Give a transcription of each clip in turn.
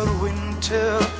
Summer, winter,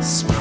Spread